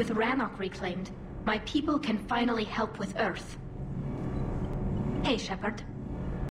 With Rannoch reclaimed, my people can finally help with Earth. Hey, Shepard.